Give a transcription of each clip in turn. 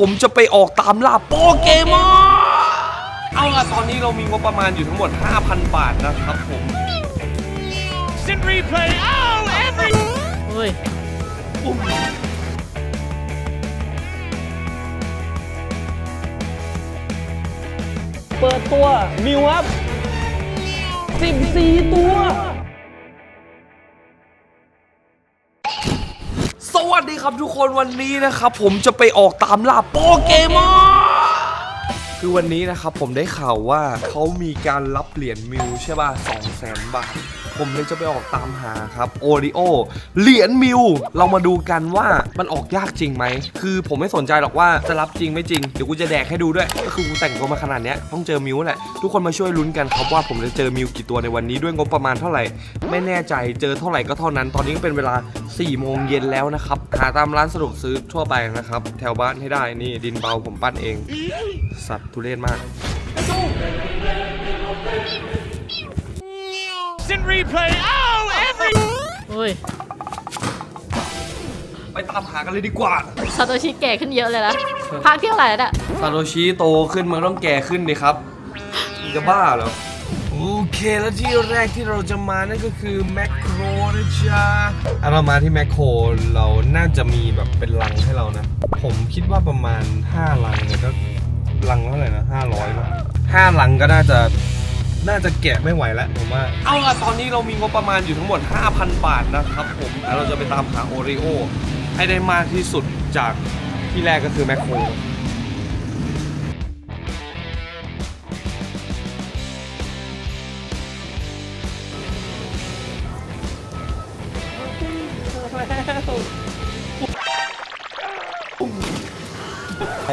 ผมจะไปออกตามล่าโปเกมอนเอาล่ะตอนนี้เรามีงบประมาณอยู่ทั้งหมด 5,000 บาทนะครับผม Instant replay. Oh, every. เฮ้ยอุ้มเปิดตัว มิวครับ14 ตัว ครับทุกคนวันนี้นะครับผมจะไปออกตามล่าโปเกมอนคือวันนี้นะครับผมได้ข่าวว่าเขามีการรับเหรียญมิวใช่ป่ะสองแสนบาท ผมเลยจะไปออกตามหาครับโอริโอเหรียญมิว เรามาดูกันว่ามันออกยากจริงไหม คือผมไม่สนใจหรอกว่าจะรับจริงไม่จริง เดี๋ยวกูจะแดกให้ดูด้วย ก็คือกูแต่งตัวมาขนาดนี้ต้องเจอมิวแหละ ทุกคนมาช่วยลุ้นกันครับว่าผมจะเจอมิวกี่ตัวในวันนี้ด้วยงบประมาณเท่าไหร่ ไม่แน่ใจเจอเท่าไหร่ก็เท่านั้น ตอนนี้ก็เป็นเวลา4โมงเย็นแล้วนะครับ หาตามร้านสะดวกซื้อทั่วไปนะครับ แถวบ้านให้ได้นี่ดินเบาผมปั้นเอง สัตว์ทุเรศมาก Instant replay. Oh, every. เฮ้ยไปตามหากันเลยดีกว่าซาโตชิแก่ขึ้นเยอะเลยนะภาคเที่ยวไหร่แล้วเนี่ยซาโตชิโตขึ้นมันต้องแก่ขึ้นดิครับมึงจะบ้าเหรอโอเคแล้วที่แรกที่เราจะมานั่นก็คือแมคโครนะจ๊ะอะเรามาที่แมคโครเราน่าจะมีแบบเป็นลังให้เรานะ ผมคิดว่าประมาณ 5 ลังเนี่ยก็ลังเท่าไหร่นะ500มั้งห้าลังก็น่าจะ น่าจะแกะไม่ไหวแล้วผมว่า เอาล่ะตอนนี้เรามีงบประมาณอยู่ทั้งหมด 5,000 บาทนะครับผมแล้วเราจะไปตามหาโอริโอให้ได้มากที่สุดจากที่แรกก็คือแมคโคร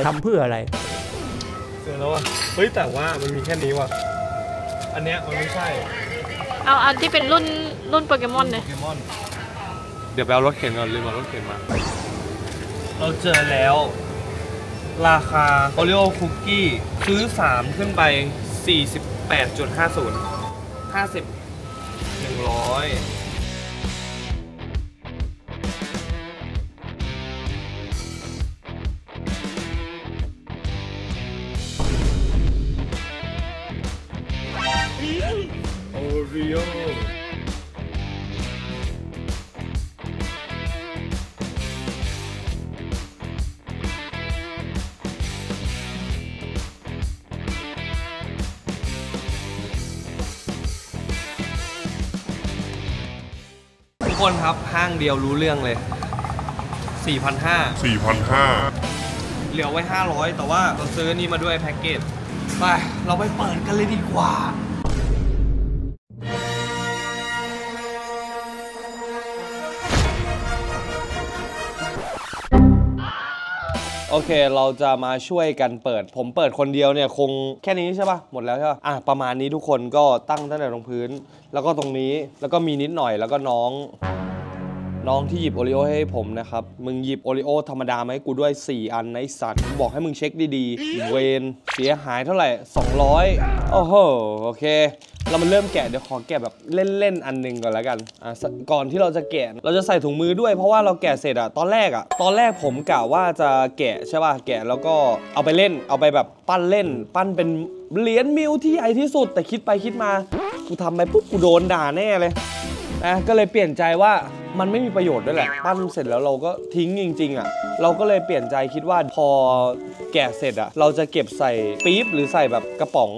ทำเพื่ออะไรเจอแล้วอะ เฮ้ย แต่ว่ามันมีแค่นี้ว่ะ อันเนี้ยมันไม่ใช่เอาอันที่เป็นรุ่นรุ่นโปเกมอนเลย โปเกมอน เดี๋ยวไปเอารถเข็นก่อนลืมเอารถเข็นมา เราเจอแล้ว ราคาโอริโอคุกกี้ซื้อ 3 ขึ้นไป 48.50 50 100 คนครับห้างเดียวรู้เรื่องเลย 4,500 4,500 เหลือไว้ 500 แต่ว่าเราซื้อนี่มาด้วยแพ็กเกจไปเราไปเปิดกันเลยดีกว่า โอเค เราจะมาช่วยกันเปิด ผมเปิดคนเดียวเนี่ยคงแค่นี้ใช่ปะหมดแล้วใช่ปะอะประมาณนี้ทุกคนก็ตั้งตั้งแต่ตรงพื้น แล้วก็ตรงนี้แล้วก็มีนิดหน่อยแล้วก็น้อง น้องที่หยิบโอริโอให้ผมนะครับ มึงหยิบโอริโอธรรมดามาให้กูด้วย 4 อันในะไอสัตว์กูบอกให้มึงเช็คดีๆ เวนเสียหายเท่าไหร่ 200 โอ้โห โอเค เรามาเริ่มแกะ เดี๋ยวขอแกะแบบเล่นๆ อันหนึงก่อนแล้วกัน อะ ก่อนที่เราจะแกะ เราจะใส่ถุงมือด้วย เพราะว่าเราแกะเสร็จอะตอนแรกอะตอนแรกผมกะว่าจะแกะใช่ป่ะ แกะแล้วก็เอาไปเล่น เอาไปแบบปั้นเล่น ปั้นเป็นเหรียญมิวที่ใหญ่ที่สุด แต่คิดไปคิดมา กูทำไปปุ๊บ กูโดนด่าแน่เลยนะก็เลยเปลี่ยนใจว่า มันไม่มีประโยชน์ด้วยแหละปั้นเสร็จแล้วเราก็ทิ้งจริง ๆ อะ เราก็เลยเปลี่ยนใจคิดว่าพอแกะเสร็จอะ เราจะเก็บใส่ปี๊บหรือใส่แบบกระป๋อง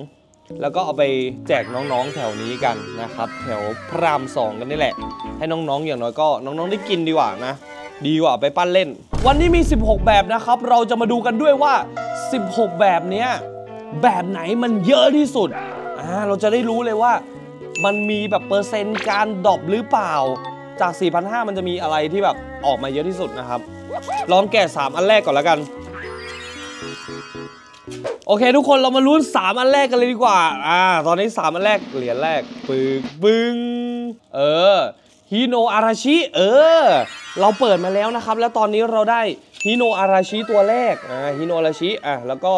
แล้วก็เอาไปแจกน้องๆแถวนี้กันนะครับ แถวพระรามสองกันนี่แหละ ให้น้องๆอย่างน้อยก็น้องๆได้กินดีกว่านะ ดีกว่าไปปั้นเล่น วันนี้มี 16 แบบนะครับ เราจะมาดูกันด้วยว่า 16 แบบเนี้ยแบบไหนมันเยอะที่สุดอ่าเราจะได้รู้เลยว่า มันมีแบบเปอร์เซ็นต์การดรอปหรือเปล่า จาก 4,500 มันจะมีอะไรที่แบบออกมาเยอะที่สุดนะครับ ลองแกะ 3 อันแรกก่อนแล้วกัน โอเคทุกคนเรามาลุ้น 3 อันแรกกันเลยดีกว่า อ่า ตอนนี้ 3 อันแรก เหรียญแรก ปึกปึ้งเออฮิโนอาราชิ เออ เราเปิดมาแล้วนะครับ แล้วตอนนี้เราได้ฮิโนอาราชิตัวแรก อ่าฮิโนอาราชิ อะ แล้วก็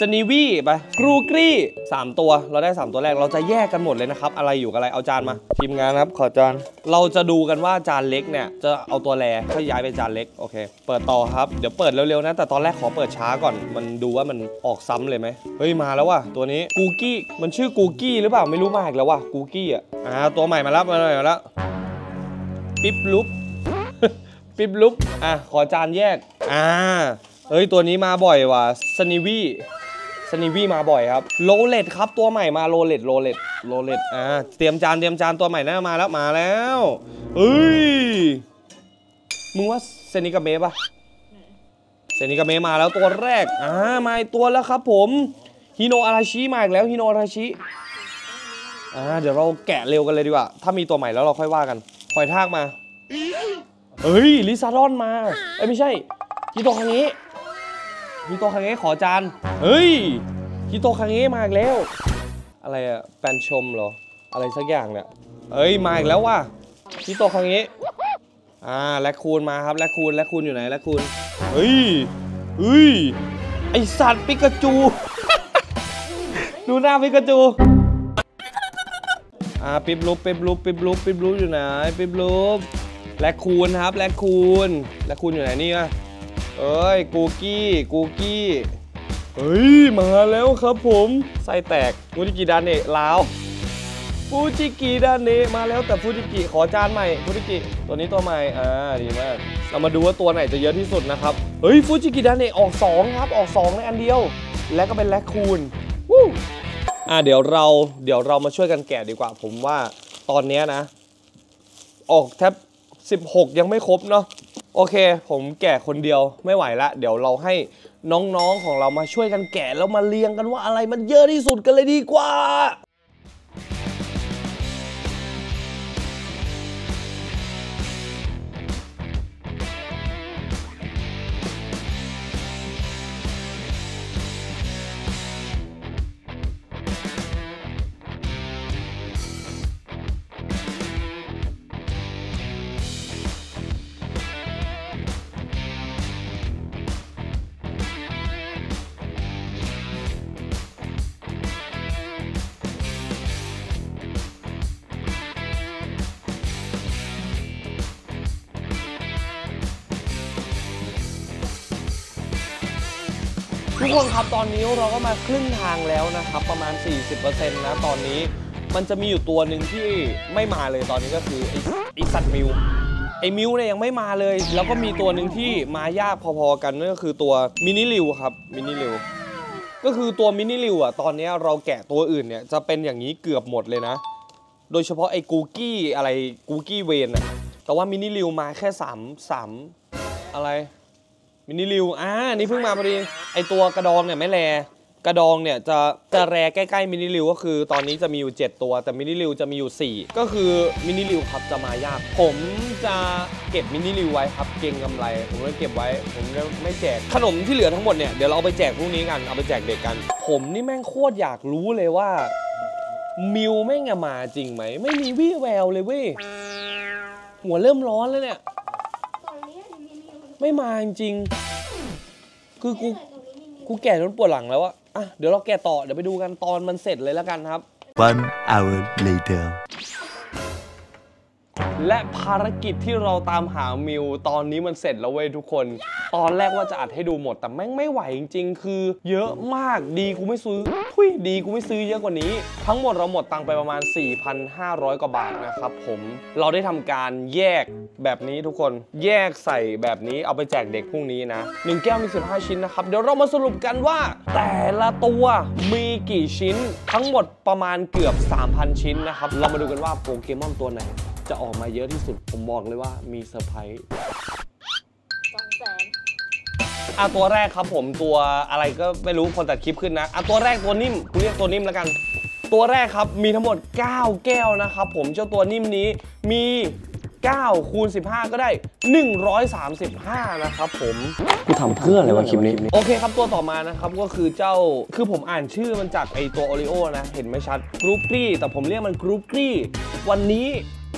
สนีวี่ไปกรูกรีสามตัวเราได้ 3 ตัวแรกเราจะแยกกันหมดเลยนะครับ อะไรอยู่กับอะไรเอาจานมา ทีมงานครับ ขอจาน เราจะดูกันว่าจานเล็กเนี่ยจะเอาตัวแรก็ย้ายไปจานเล็กโอเค เปิดต่อครับเดี๋ยวเปิดเร็วๆนะ แต่ตอนแรกขอเปิดช้าก่อน มันดูว่ามันออกซ้ำเลยไหมเฮ้ยมาแล้วว่ะตัวนี้กูกี้มันชื่อกูกี้หรือเปล่าไม่รู้มาอีกแล้วว่ะกูกี้อะอ่าตัวใหม่มาแล้วมาแล้วมาแล้วปิ๊บลุปปิ๊บลุปอะขอจานแยกอ่าเฮ้ยตัวนี้มาบ่อยว่ะสนิวี่ สนิวี่มาบ่อยครับโรเลตครับตัวใหม่มาโรเลตโรเลตโรเลตอ่าเตรียมจานเตรียมจานตัวใหม่นะมาแล้วมาแล้วเอ้ยมึงว่าเซนิกาเมะปะเซนิกาเมะมาแล้วตัวแรกอ่ามาตัวแล้วครับผมฮิโนอาราชิมาอีกแล้วฮิโนอาราชิอ่าเดี๋ยวเราแกะเร็วกันเลยดีกว่าถ้ามีตัวใหม่แล้วเราค่อยว่ากันคอยทากมาเฮ้ยลิซารอนมาเอ้ยไม่ใช่ฮิโตคังเงะ ฮิโตคังเงะขอจานเฮ้ยฮิโตคังเงะมาอีกแล้ว อะไรอะแฟนชมเหรอ อะไรสักอย่างเนี่ยเอ้ยมาอีกแล้วว่ะฮิโตคาเงะอ่าแลคคูนมาครับแลคคูนแลคคูนอยู่ไหนแลคคูนเฮ้ยเฮ้ยไอสัตว์ปิกาจู ดูหน้าปิกาจูอ่าปิบลุบปิบลุบปิบลุบปิบลุบอยู่ไหนปิบลุบแลคคูนครับแลคคูนแลคคูนอยู่ไหนนี่วะ เอ้ยกูกี้กูกี้เฮ้ยมาแล้วครับผมไส้แตกฟูจิกิดานเนะลาวฟูจิกิดานเนะมาแล้วแต่ฟูจิกิขอจานใหม่ฟูจิกิตัวนี้ตัวใหม่อ่าดีมากเรามาดูว่าตัวไหนจะเยอะที่สุดนะครับเฮ้ยฟูจิกิดานเนะออก 2 ครับออก 2 ในอันเดียว และก็เป็นแลคคูนวู้อ่าเดี๋ยวเราเดี๋ยวเรามาช่วยกันแกะดีกว่า ผมว่าตอนเนี้ยนะ ออกแทบ16 ยังไม่ครบเนาะ โอเค ผมแกะคนเดียวไม่ไหวละ เดี๋ยวเราให้น้องๆของเรามาช่วยกันแกะแล้วมาเรียงกันว่าอะไรมันเยอะที่สุดกันเลยดีกว่า ทุกคนครับตอนนี้เราก็มาครึ่งทางแล้วนะครับ ประมาณ 40%นะตอนนี้มันจะมีอยู่ตัวหนึ่งที่ไม่มาเลยตอนนี้ก็คือไอ้ไอ้สัตว์มิวไอ้มิวเนี่ยยังไม่มาเลย แล้วก็มีตัวหนึ่งที่มายากพอๆกันนั่นก็คือตัวมินิลิวครับมินิลิวก็คือตัวมินิลิวอะตอนนี้เราแกะตัวอื่นเนี่ยจะเป็นอย่างนี้เกือบหมดเลยนะ โดยเฉพาะไอ้กูกี้อะไรกูกี้เวนอะแต่ว่ามินิลิวมาแค่3 3อะไร มินิลิวอ่านี่เพิ่งมาพอดีไอตัวกระดองเนี่ยไม่แรกระดองเนี่ยจะจะแรใกล้ๆมินิลิวก็คือตอนนี้จะมีอยู่ 7 ตัว แต่มินิลิวจะมีอยู่ 4 ก็คือมินิลิวครับจะมายาก ผมจะเก็บมินิลิวไว้ครับเก็งกำไร ผมจะเก็บไว้ ผมจะไม่แจกขนมที่เหลือทั้งหมดเนี่ยเดี๋ยวเราเอาไปแจกพรุ่งนี้กันเอาไปแจกเด็กกัน ผมนี่แม่งโคตรอยากรู้เลยว่ามิวแม่งอะมาจริงไหมไม่มีวี่แววเลยเว้ยหัวเริ่มร้อนแล้วเนี่ย ไม่มาจริงๆคือกูกูแก่จนปวดหลังแล้วอะอะเดี๋ยวเราแก่ต่อเดี๋ยวไปดูกันตอนมันเสร็จเลยแล้วกันครับ One hour later. และภารกิจที่เราตามหามิวตอนนี้มันเสร็จแล้วเว้ยทุกคน ตอนแรกว่าจะอัดให้ดูหมด แต่แม่งไม่ไหวจริง ๆ คือ เยอะมากดีกูไม่ซื้อทุยดีกูไม่ซื้อเยอะกว่านี้ ทั้งหมดเราหมดตังไปประมาณ 4,500 กว่าบาทนะครับผมเราได้ทำการแยกแบบนี้ทุกคนแยกใส่แบบนี้เอาไปแจกเด็กพรุ่งนี้นะหนึ่งแก้วมี15 ชิ้นนะครับ เดี๋ยวเรามาสรุปกันว่า แต่ละตัวมีกี่ชิ้น ทั้งหมดประมาณเกือบ 3,000 ชิ้นนะครับเรามาดูกันว่าโปเกมอนตัวไหน จะออกมาเยอะที่สุด ผมบอกเลยว่ามีเซอร์ไพรส์อะตัวแรกครับผมตัวอะไรก็ไม่รู้คนตัดคลิปขึ้นนะอะตัวแรกตัวนิ่มกูเรียกตัวนิ่มแล้วกัน ตัวแรกครับมีทั้งหมด 9 แก้วนะครับผมเจ้าตัวนิ่มนี้มี 9 คูณ 15 ก็ได้ 135 นะครับผมกูทำเพื่ออะไรวะคลิปนี้ โอเคครับตัวต่อมานะครับก็คือเจ้าคือผมอ่านชื่อมันจากไอตัว Oreo นะ เห็นไม่ชัดกรุ๊ปกรี้แต่ผมเรียกมันกรุ๊ปกรี้วันนี้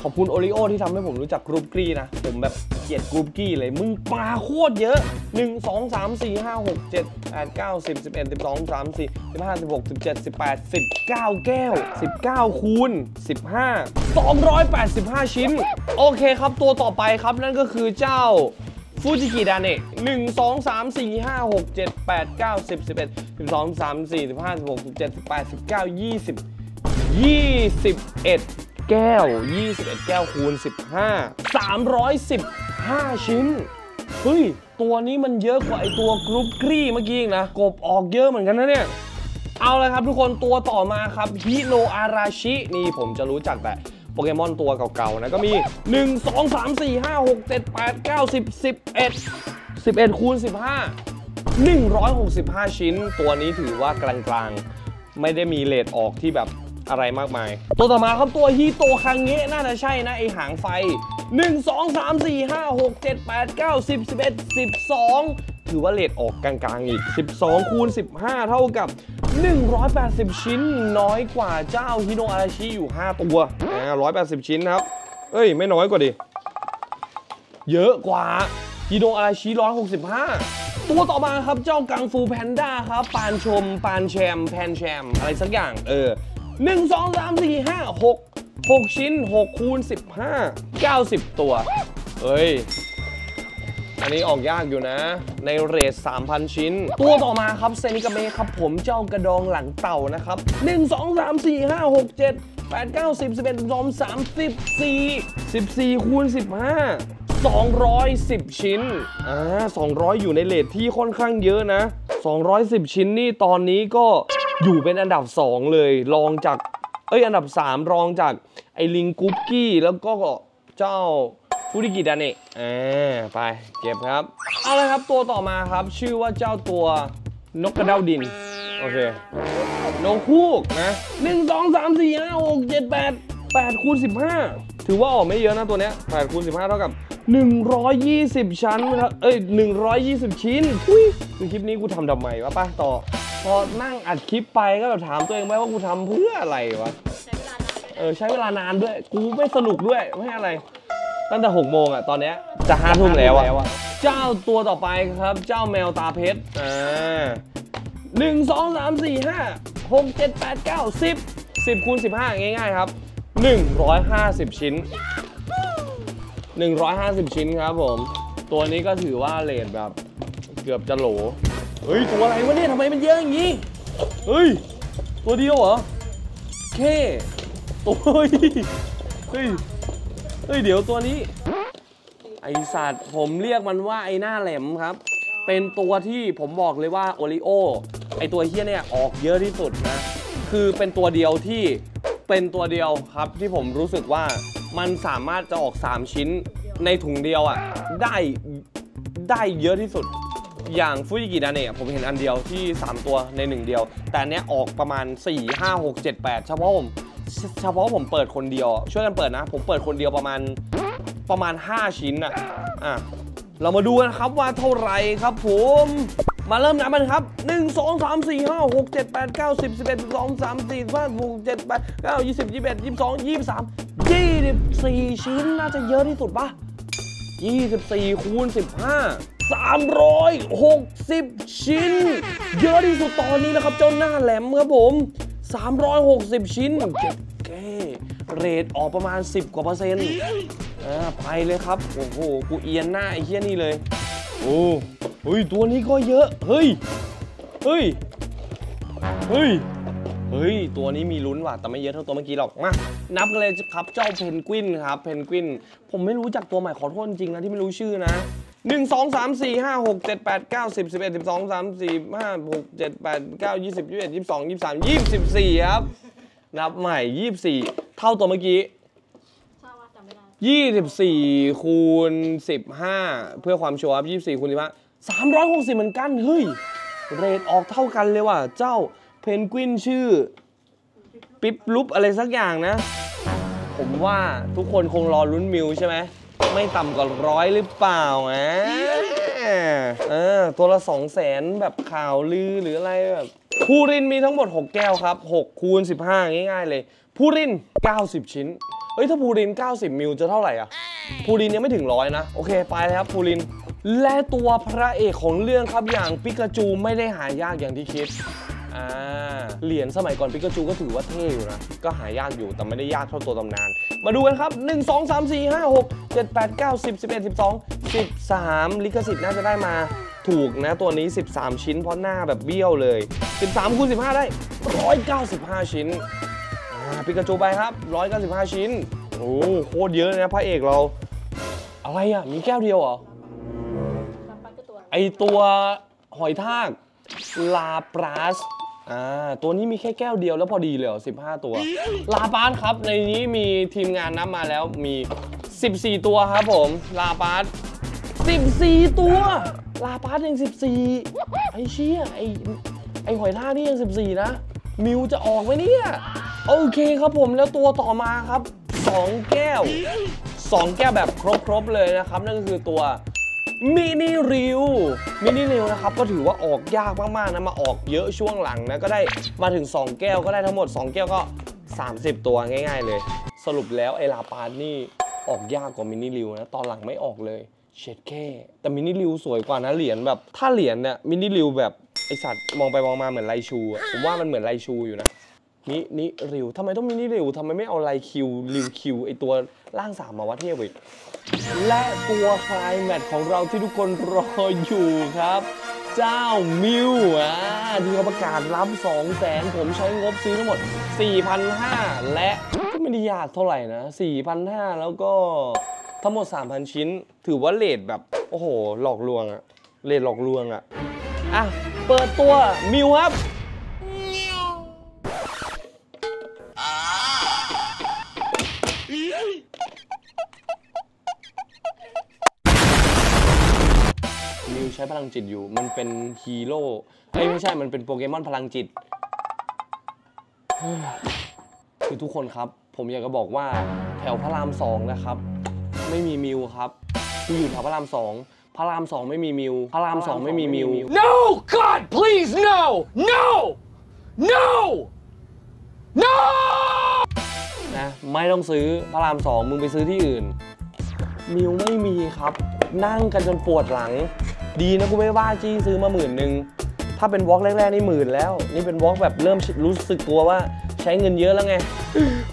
ขอบคุณ Oreo ที่ทำให้ผมรู้จักกรุ๊ปกรี้นะ ผมแบบเกลียดกรุ๊ปกี้เลย มึงปลาโคตรเยอะ 1 2 3 4 5 6 7 8 9 10 11 12 13 14 15 16 17 18 19 แก้ว 19 คูณ 15 285 ชิ้น โอเคครับตัวต่อไปครับนั่นก็คือเจ้าฟูจิกิดาเนะหนึ่งสองสามสี่ห้าหกเจ็ดแปดเก้าสิบสิบเอ็ดสิบสองสามสี่สิบห้าสิบหกสิบเจ็ดสิบแปดสิบเก้ายี่สิบยี่สิบเอ็ด แก้วยี่สิบเอ็ดแก้วคูณสิบห้าสามร้อยสิบห้าชิ้น เฮ้ย ตัวนี้มันเยอะกว่าไอตัวกรุ๊ปกรีเมื่อกี้อีกนะ กบออกเยอะเหมือนกันนะเนี่ย เอาลยครับทุกคนตัวต่อมาครับฮิโนอาราชิ นี่ผมจะรู้จักแต่โปเกมอนตัวเก่าๆนะ ก็มี 1 2 3 4 5 6 7 8 9 10 11 11คูณ15 165 ชิ้น ตัวนี้ถือว่ากลางๆ ไม่ได้มีเลทออกที่แบบ อะไรมากมาย ตัวต่อมาครับตัวฮิโตคังเงะน่าจะใช่นะ ไอหางไฟ 1 2 3 4 5 6 7 8 9 10 11 12 ถือว่าเลทออกกลางๆอีก 12 คูณ 15 เท่ากับ 180 ชิ้นน้อยกว่าเจ้าฮิโนอาราชิอยู่ 5 ตัวอ่า180 ชิ้นครับ เอ้ย ไม่น้อยกว่าดิ เยอะกว่าฮิโนอาราชิ165ตัวต่อมาครับเจ้ากังฟูแพนด้าครับ ปานชม ปานแชม แพนแชม อะไรสักอย่าง เออ 1 2 3 4 5 6 6 ชิ้น 6 คูณ 15 90 ตัวเอ้ย อันนี้ออกยากอยู่นะ ในเรท 3,000 ชิ้น ตัวต่อมาครับ เซนิกาเมครับผมเจ้ากระดองหลังเต่านะครับ 1 2 3 4 5 6 7 8 9 10 11 12 13 14 14 คูณ 15 210 ชิ้น อ่า 200 อยู่ในเลทที่ค่อนข้างเยอะนะ 210 ชิ้นนี่ตอนนี้ก็ อยู่เป็นอันดับ 2 เลยรองจากเอ้ยอันดับ 3 รองจากไอ้ลิงกุ๊กกี้แล้วก็เจ้าฟูริกิดาเนะอ่าไปเก็บครับ เอาลยครับตัวต่อมาครับ ชื่อว่าเจ้าตัวนกกระเด้าดิน โอเคนกคูกนะหนึ่งสองสามสี่ห้าหกเจ็ดแปดแปดคูณสิบห้าถือว่าออกไม่เยอะนะตัวเนี้ยแปดคูณสิบห้าเท่ากับหนึ่งร้อยยี่สิบชั้นนะเอ้ยหนึ่งร้อยยี่สิบชิ้น อุ้ยคือคลิปนี้กูทำทำไมวะป้าต่อ พอนั่งอัดคลิปไปก็แบบถามตัวเองไปว่ากูทำเพื่ออะไรวะ เออใช้เวลานานด้วย กูไม่สนุกด้วยไม่อะไร ตั้งแต่หกโมงอะตอนเนี้ยจะห้าทุ่มแล้วอะ เจ้าตัวต่อไปครับ เจ้าแมวตาเพชร อ่าหนึ่งสองสามสี่ห้าหกเจ็ดแปดเก้าสิบสิบคูณสิบห้าง่ายๆครับหนึ่งร้อยห้าสิบชิ้นหนึ่งร้อยห้าสิบชิ้นครับผม ตัวนี้ก็ถือว่าเลทแบบ เกือบจะโหล เฮ้ยตัวอะไรวะเนี่ยทำไมมันเยอะอย่างนี้ เฮ้ย ตัวเดียวเหรอเคโอ้ยเฮ้ย เฮ้ย เดี๋ยวตัวนี้ ไอสัตว์ผมเรียกมันว่าไอหน้าแหลมครับ เป็นตัวที่ผมบอกเลยว่าโอริโอไอตัวเฮี้ยเนี่ยออกเยอะที่สุดนะ คือเป็นตัวเดียวที่เป็นตัวเดียวครับที่ผมรู้สึกว่ามันสามารถจะออก 3 ชิ้นในถุงเดียวอะได้ได้เยอะที่สุด อย่างฟูจิกิดาเนะผมเห็นอันเดียวที่ 3 ตัวใน 1 เดียว แต่อันเนี้ยออกประมาณ 4 5 6 7 8 เฉพาะผมเฉพาะผมเปิดคนเดียว ช่วยกันเปิดนะ ผมเปิดคนเดียวประมาณประมาณ 5 ชิ้นอะอะเรามาดูกันครับว่าเท่าไหรครับผมมาเริ่มนับกันครับ 1 2 3 4 5 6 7 8 9 10 11 12 13 14 15 16 17 18 9 20 21 22 23 24 ชิ้นน่าจะเยอะที่สุดปะ24คูณ15 360 ชิ้น เยอะที่สุดตอนนี้นะครับเจ้าหน้าแหลมครับผม 360 ชิ้นเจ็ดแก้เรทออกประมาณ 10 กว่าเปอร์เซ็นต์อ่าไปเลยครับ โอ้โห กูเอียนหน้าไอ้เหี้ยนี่เลย โอ้เฮ้ย ตัวนี้ก็เยอะ เฮ้ย เฮ้ย เฮ้ยเฮ้ย ตัวนี้มีลุ้นว่ะ แต่ไม่เยอะเท่าตัวเมื่อกี้หรอก มา นับกันเลยครับ เจ้าเพนกวินครับ เพนกวิน ผมไม่รู้จักตัวใหม่ขอโทษจริงนะที่ไม่รู้ชื่อนะ 1 2 3 4 5 6 7 8 9 10 11 12 3 4 5 6 7 8 9 20 21 22 23 24ครับ นับใหม่24เท่าตัวเมื่อกี้24คูณ15เพื่อความชัวร์ครับ24คูณ15 360เหมือนกัน เฮ้ย เรทออกเท่ากันเลยว่ะ เจ้าเพนกวินชื่อ ปิ๊บลุบอะไรสักอย่างนะ ผมว่าทุกคนคงรอลุ้นมิวใช่ไหม ไม่ต่ำกว่าร้อยหรือเปล่าอะเออตัวละ2 0 0แสนแบบข่าวลือหรืออะไรแบบพูรินมีทั้งหมด 6 แก้วครับ6คูณ15 ง่ายๆเลยพูริน 90 ชิ้นเฮ้ย ถ้าพูริน 90 มิลจะเท่าไหร่อะพูรินยังไม่ถึงร้อยนะ โอเค ไปเลยครับพูริน และตัวพระเอกของเรื่องครับอย่างปิกาจูไม่ได้หายากอย่างที่คิด อ่าเหรียญสมัยก่อนปิกาจูก็ถือว่าเท่อยู่นะ ก็หายากอยู่แต่ไม่ได้ยากเท่าตัวตำนาน มาดูกันครับ 1 2 3 4 5 6 7 8 9 10 11 12 13 ลิขสิทธิ์น่าจะได้มาถูกนะตัวนี้ 13 ชิ้นเพราะหน้าแบบเบี้ยวเลย 13คูณ15 ได้ 195 ชิ้นปิกาจูไปครับ 195 ชิ้น โอ้โหโคตรเยอะเลยนะพระเอกเรา อะไรอะ มีแก้วเดียวเหรอ ไอตัวหอยทาก ลาปราสอ่าตัวนี้มีแค่แก้วเดียวแล้วพอดีเลยเหรอ15 ตัว ลาปราสครับ ในนี้มีทีมงานนับมาแล้วมี 14 ตัวครับผม ลาปราส14 ตัว ลาปราสยัง 14 ไอ้เชี่ยไอ้ไอ้หอยท่านี่ยัง 14 นะ มิวจะออกไหมเนี่ย โอเคครับผมแล้วตัวต่อมาครับ 2 แก้ว 2 แก้วแบบครบๆเลยนะครับ นั่นก็คือตัว มินิริวมินิริวนะครับก็ถือว่าออกยากมากๆนะมาออกเยอะช่วงหลังนะก็ได้มาถึง 2 แก้วก็ได้ทั้งหมด 2 แก้วก็ 30 ตัวง่าย ๆ เลย สรุปแล้วไอลาปานนี่ออกยากกว่ามินิริวนะตอนหลังไม่ออกเลยเช็ดแค่แต่มินิริวสวยกว่านะเหรียญแบบถ้าเหรียญเนี่ยมินิริวแบบไอสัตว์มองไปมองมาเหมือนไลชูผมว่ามันเหมือนไลชูอยู่นะ มินิริวทำไมต้องมินิริวทำไมไม่เอาไลคิวริวคิวไอตัวล่างสามมาวะเทพอีกและตัวคลายแมทของเราที่ทุกคนรออยู่ครับ เจ้ามิวอ่าที่เขาประกาศรับ 2 0 0แสนผมใช้งบซื้อทั้งหมด 4,500 และก็ไม่ได้ยากเท่าไหร่นะ 4,500 แล้วก็ทั้งหมด 3,000 ชิ้น ถือว่าเลทแบบ โอ้โห หลอกลวงอะเลทหลอกลวงอะอะ เปิดตัวมิวครับ ใช้พลังจิตอยู่ มันเป็นฮีโร่เอ้ยไม่ใช่มันเป็นโปเกมอนพลังจิตเฮ้ยคือทุกคนครับ ผมอยากจะบอกว่าแถวพระรามสองนะครับ ไม่มีมิวครับคืออยู่แถวพระรามสองพระรามสองไม่มีมิวพระรามสองไม่มีมิว No! God, please, no! No! No! No! นะ ไม่ต้องซื้อพระรามสองมึงไปซื้อที่อื่น มิวไม่มีครับ นั่งกันจนปวดหลัง ดีนะกูไม่ว่าจี้ซื้อมาหมื่นหนึ่งถ้าเป็นวอล์กแรกๆนี่หมื่นแล้ว นี่เป็นวอล์กแบบเริ่มรู้สึกตัวว่าใช้เงินเยอะแล้วไง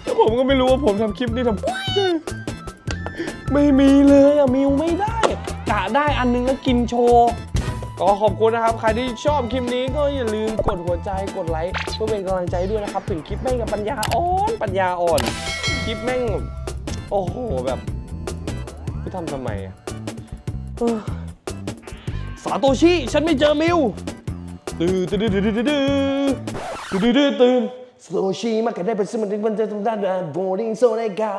แต่ผมก็ไม่รู้ว่าผมทำคลิปนี้ทำไม่มีเลยอะมิวไม่ได้กะได้อันนึงแล้วกินโชว์ก็ขอบคุณนะครับ ใครที่ชอบคลิปนี้ก็อย่าลืมกดหัวใจกดไลค์เพื่อเป็นกำลังใจด้วยนะครับ ถึงคลิปแม่งกับปัญญาอ่อนปัญญาอ่อน คลิปแม่ง โอ้โหแบบพี่ทำทำไมอะ ซาโตชิ ฉันไม่เจอมิวตื่นตื่นตื่นตื่นตื่นตื่นตื่นสโตชิมากันได้เป็นสมันมันจะต้องได้บอดิ้งโซนไอกา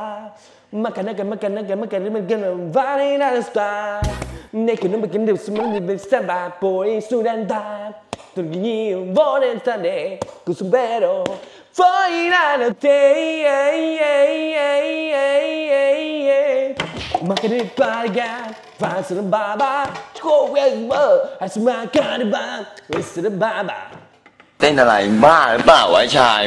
มากันนะกันมากันนะกันมากันมันกันวานิลาสตาร์ในคืนนั้นมันกันเดือดสมันเป็นสบายบอดิ้งสุดันดาตุนยิวบอดิ้งสันเดย์กุสเบโรฟอยนาเนเตย์เอ้ยเอ้ยเอ้ยเอ้ยเอ้ยมากันได้ปาร์กัน Faster than Baba, go where you were, I smell God about, listen to Baba. เต้นอะไรบ้าหรือเปล่าวะไอ้ชาย